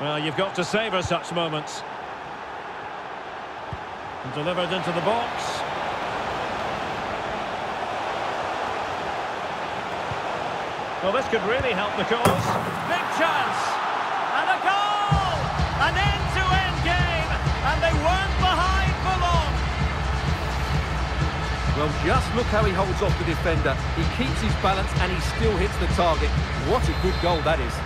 Well, you've got to savour such moments. And Delivered into the box. Well, this could really help the cause. Big chance! And a goal! An end-to-end game! And they weren't behind for long! Well, just look how he holds off the defender. He keeps his balance and he still hits the target. What a good goal that is.